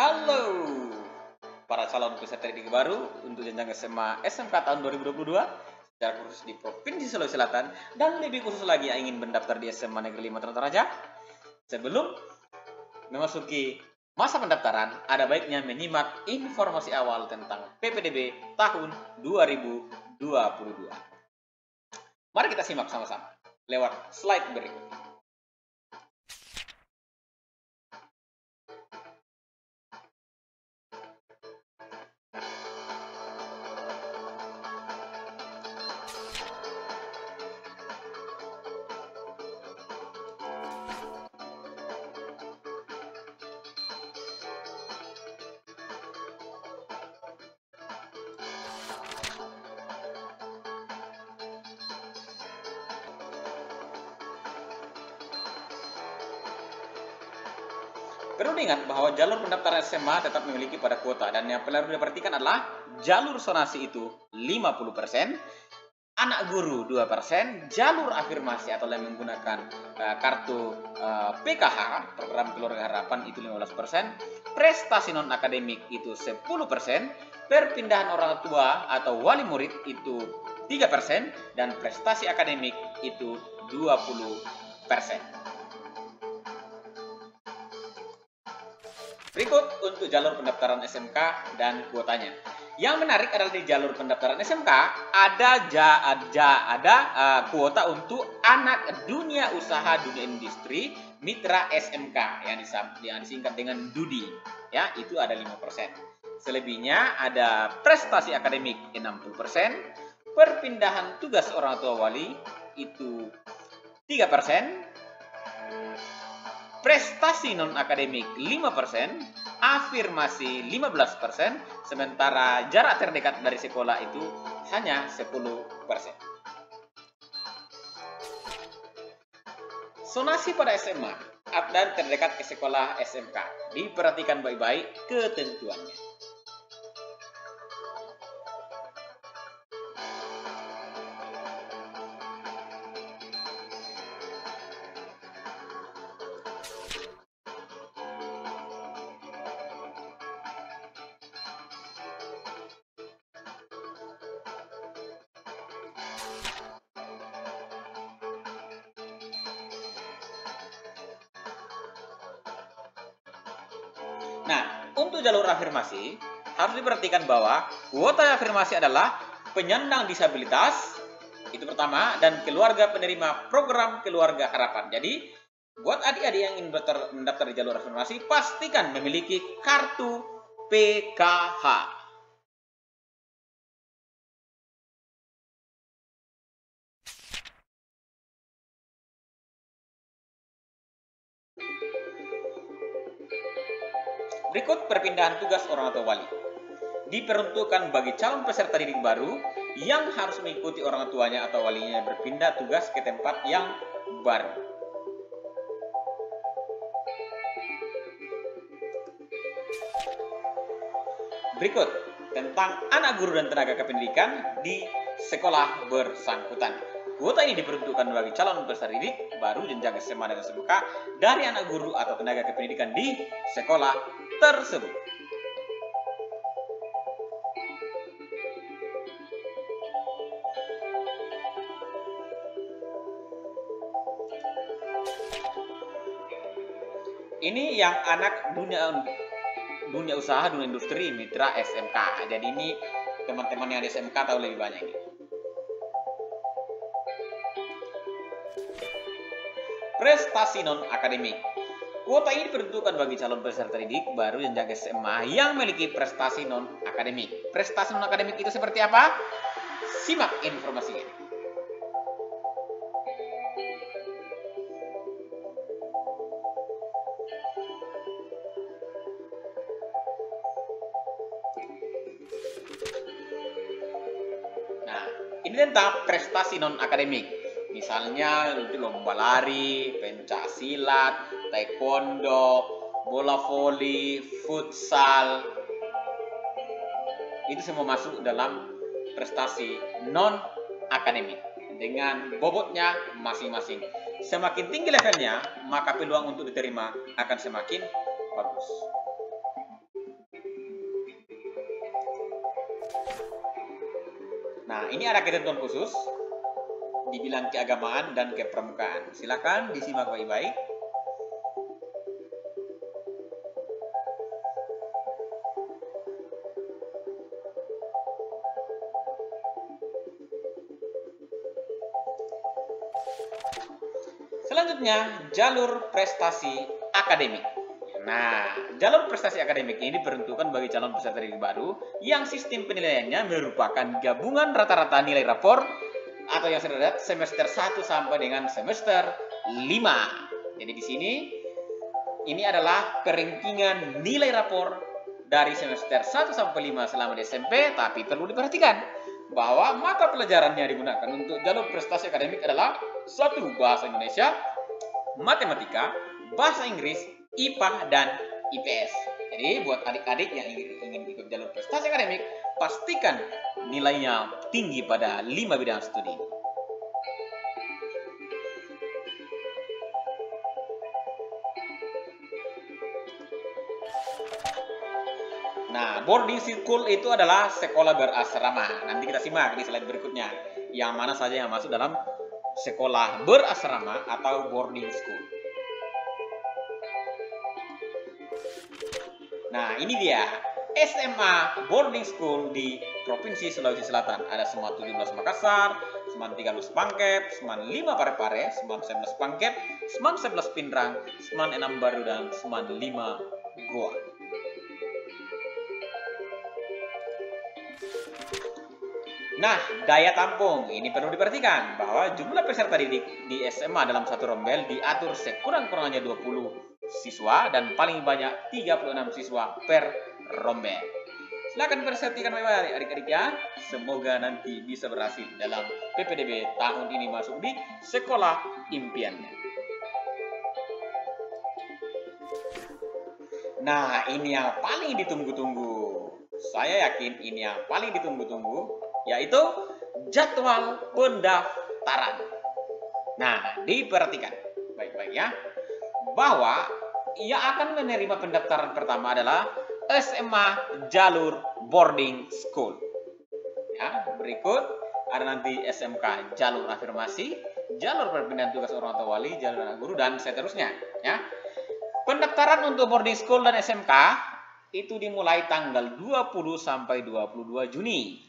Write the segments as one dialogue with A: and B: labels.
A: Halo para calon peserta didik baru untuk jenjang SMA SMK tahun 2022 secara khusus di Provinsi Sulawesi Selatan dan lebih khusus lagi yang ingin mendaftar di SMA Negeri 5 Teraja. Sebelum memasuki masa pendaftaran, ada baiknya menyimak informasi awal tentang PPDB tahun 2022. Mari kita simak sama-sama lewat slide berikut. Perlu diingat bahwa jalur pendaftaran SMA tetap memiliki pada kuota dan yang perlu diperhatikan adalah jalur sonasi itu 50%, anak guru 2%, jalur afirmasi atau yang menggunakan uh, kartu uh, eh, PKH, program keluarga harapan itu 15%, prestasi non akademik itu 10%, perpindahan orang tua atau wali murid itu 3% dan prestasi akademik itu 20%. Berikut untuk jalur pendaftaran SMK dan kuotanya. Yang menarik adalah di jalur pendaftaran SMK ada ja, ja, ada uh, kuota untuk anak dunia usaha dunia industri mitra SMK yang, yang disingkat dengan DUDI ya itu ada 5%. Selebihnya ada prestasi akademik 60%, perpindahan tugas orang tua wali itu 3%, prestasi non akademik 5%, afirmasi 15%, sementara jarak terdekat dari sekolah itu hanya 10%. Sonasi pada SMA dan terdekat ke sekolah SMK. Diperhatikan baik-baik ketentuannya. Nah, untuk jalur afirmasi, harus diperhatikan bahwa kuota afirmasi adalah penyandang disabilitas, itu pertama, dan keluarga penerima program keluarga harapan. Jadi, buat adik-adik yang ingin mendaftar di jalur afirmasi, pastikan memiliki kartu PKH. Berikut perpindahan tugas orang tua wali. Diperuntukkan bagi calon peserta didik baru yang harus mengikuti orang tuanya atau walinya berpindah tugas ke tempat yang baru. Berikut tentang anak guru dan tenaga kependidikan di sekolah bersangkutan. Kuota ini diperuntukkan bagi calon peserta didik baru jenjang SMA dan SMK dari anak guru atau tenaga kependidikan di sekolah tersebut. Ini yang anak dunia dunia usaha, dunia industri, mitra SMK. Jadi ini teman-teman yang di SMK tahu lebih banyak ini. Prestasi non-akademik. Kuota ini diperuntukkan bagi calon peserta didik baru jaga SMA yang memiliki prestasi non-akademik. Prestasi non-akademik itu seperti apa? Simak informasinya. Nah, ini tentang prestasi non-akademik. Misalnya untuk lomba lari, pencak silat, taekwondo, bola voli, futsal. Itu semua masuk dalam prestasi non akademik dengan bobotnya masing-masing. Semakin tinggi levelnya, maka peluang untuk diterima akan semakin bagus. Nah, ini ada ketentuan khusus dibilang keagamaan dan kepramukaan. Silakan disimak baik-baik. Selanjutnya, jalur prestasi akademik. Nah, jalur prestasi akademik ini diperuntukkan bagi calon peserta didik baru yang sistem penilaiannya merupakan gabungan rata-rata nilai rapor atau yang sederhana semester 1 sampai dengan semester 5. Jadi di sini ini adalah keringkingan nilai rapor dari semester 1 sampai 5 selama di SMP, tapi perlu diperhatikan bahwa mata pelajaran yang digunakan untuk jalur prestasi akademik adalah satu bahasa Indonesia, matematika, bahasa Inggris, IPA, dan IPS. Jadi buat adik-adik yang ingin ikut jalur prestasi akademik, pastikan nilainya tinggi pada lima bidang studi. Nah, boarding school itu adalah sekolah berasrama. Nanti kita simak di slide berikutnya. Yang mana saja yang masuk dalam sekolah berasrama atau boarding school. Nah, ini dia SMA boarding school di Provinsi Sulawesi Selatan. Ada semua 17 Makassar, semua 13 Pangkep, semua 5 Parepare, semua 19 Pangkep, semua 11 Pindrang, semua 6 Baru, dan semua 5 Goa. Nah, daya tampung ini perlu diperhatikan bahwa jumlah peserta didik di SMA dalam satu rombel diatur sekurang-kurangnya 20 siswa dan paling banyak 36 siswa per rombel. Silahkan perhatikan baik-baik adik-adik ya. Semoga nanti bisa berhasil dalam PPDB tahun ini masuk di sekolah impiannya. Nah, ini yang paling ditunggu-tunggu. Saya yakin ini yang paling ditunggu-tunggu yaitu jadwal pendaftaran. Nah, diperhatikan baik-baik ya, bahwa ia akan menerima pendaftaran pertama adalah SMA jalur boarding school. Ya, berikut ada nanti SMK jalur afirmasi, jalur perpindahan tugas orang tua wali, jalur anak guru dan seterusnya, ya. Pendaftaran untuk boarding school dan SMK itu dimulai tanggal 20 sampai 22 Juni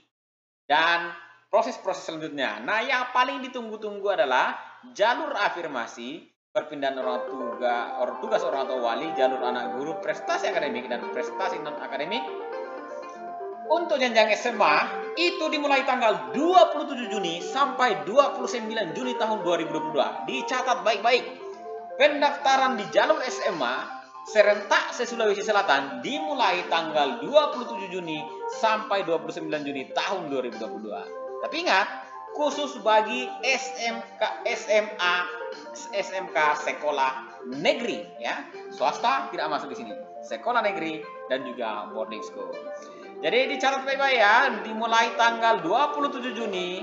A: dan proses-proses selanjutnya. Nah, yang paling ditunggu-tunggu adalah jalur afirmasi, perpindahan orang tugas, orang tugas orang tua wali, jalur anak guru, prestasi akademik dan prestasi non akademik. Untuk jenjang SMA itu dimulai tanggal 27 Juni sampai 29 Juni tahun 2022. Dicatat baik-baik. Pendaftaran di jalur SMA serentak se-Sulawesi Selatan dimulai tanggal 27 Juni sampai 29 Juni tahun 2022. Tapi ingat, khusus bagi SMK SMA SMK sekolah negeri ya. Swasta tidak masuk di sini. Sekolah negeri dan juga boarding school. Jadi dicatat baik-baik ya, dimulai tanggal 27 Juni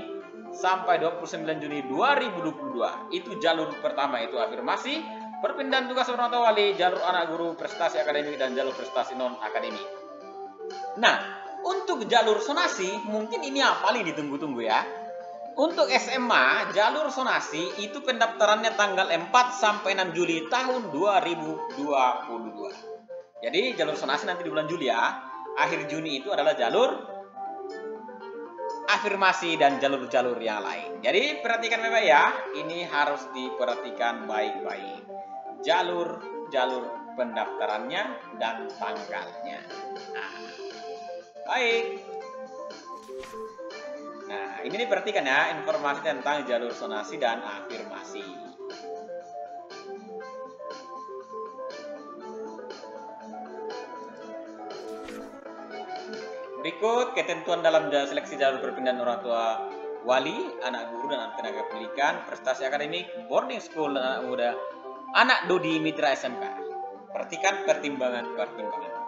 A: sampai 29 Juni 2022. Itu jalur pertama itu afirmasi, perpindahan tugas orang wali, jalur anak guru, prestasi akademik dan jalur prestasi non akademik. Nah, untuk jalur sonasi, mungkin ini yang paling ditunggu-tunggu ya. Untuk SMA, jalur sonasi itu pendaftarannya tanggal 4 sampai 6 Juli tahun 2022. Jadi jalur sonasi nanti di bulan Juli ya. Akhir Juni itu adalah jalur afirmasi dan jalur-jalur yang lain. Jadi perhatikan baik-baik ya. Ini harus diperhatikan baik-baik. Jalur-jalur pendaftarannya dan tanggalnya. Nah, Baik. Nah, ini diperhatikan ya informasi tentang jalur sonasi dan afirmasi. Berikut ketentuan dalam seleksi jalur perpindahan orang tua wali, anak guru dan anak tenaga pendidikan, prestasi akademik, boarding school dan anak muda, anak Dodi Mitra SMK. Perhatikan pertimbangan-pertimbangan.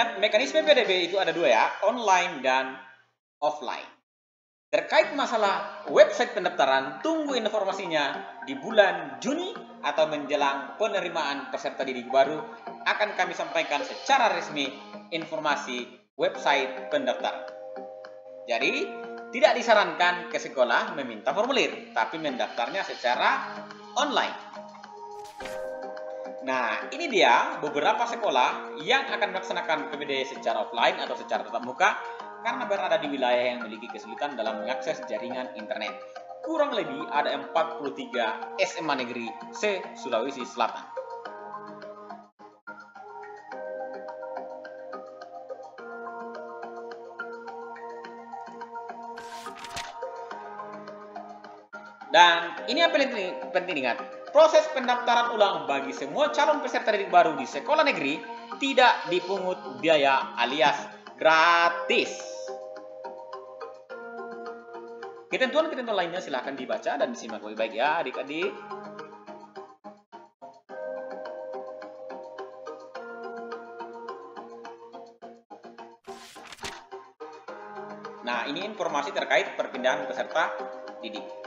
A: Ingat, mekanisme PDB itu ada dua ya, online dan offline. Terkait masalah website pendaftaran, tunggu informasinya di bulan Juni atau menjelang penerimaan peserta didik baru akan kami sampaikan secara resmi informasi website pendaftaran. Jadi, tidak disarankan ke sekolah meminta formulir, tapi mendaftarnya secara online. Nah, ini dia beberapa sekolah yang akan melaksanakan PPD secara offline atau secara tatap muka karena berada di wilayah yang memiliki kesulitan dalam mengakses jaringan internet. Kurang lebih ada 43 SMA negeri se Sulawesi Selatan. Dan ini yang penting, penting diingat, proses pendaftaran ulang bagi semua calon peserta didik baru di sekolah negeri tidak dipungut biaya alias gratis. Ketentuan-ketentuan lainnya silahkan dibaca dan disimak lebih baik ya adik-adik. Nah, ini informasi terkait perpindahan peserta didik.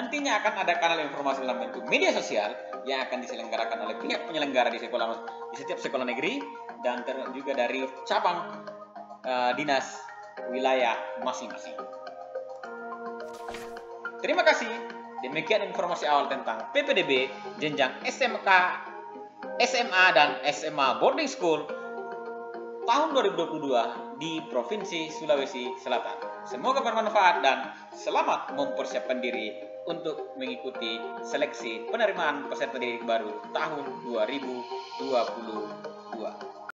A: Nantinya akan ada kanal informasi dalam bentuk media sosial yang akan diselenggarakan oleh pihak penyelenggara di sekolah di setiap sekolah negeri dan juga dari cabang uh, dinas wilayah masing-masing. Terima kasih. Demikian informasi awal tentang PPDB jenjang SMK, SMA dan SMA Boarding School tahun 2022 di Provinsi Sulawesi Selatan. Semoga bermanfaat dan selamat mempersiapkan diri untuk mengikuti seleksi penerimaan peserta didik baru tahun 2020